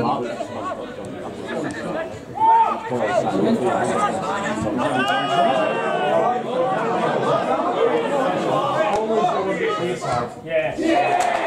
아, Yes. Yeah.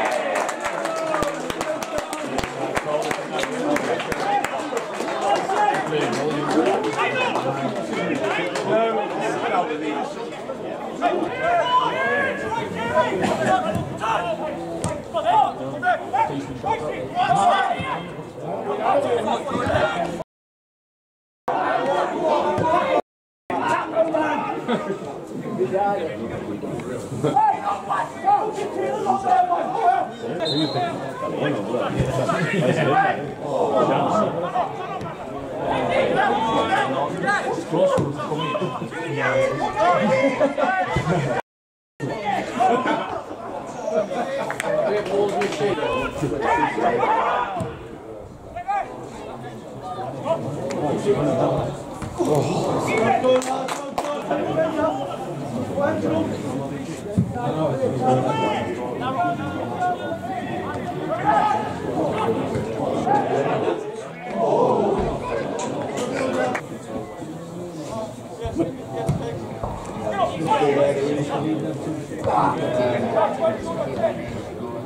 Oh,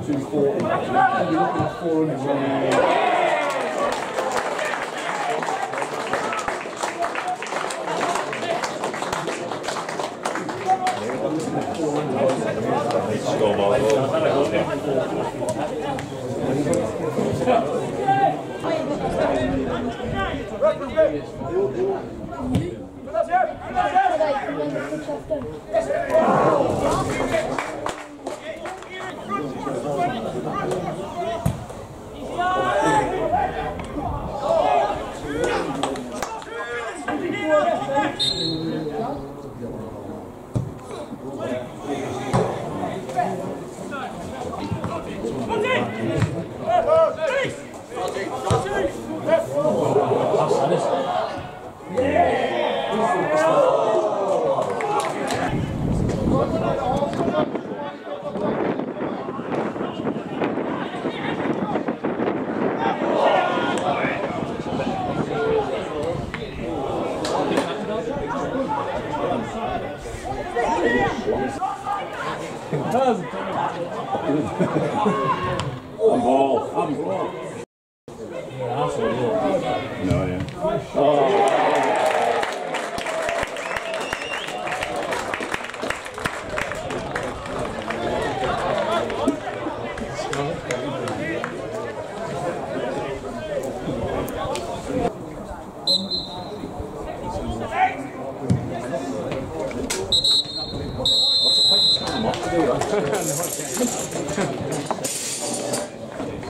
Two four, two four, and Represent! Represent! 어, 뭐, 아, 뭐.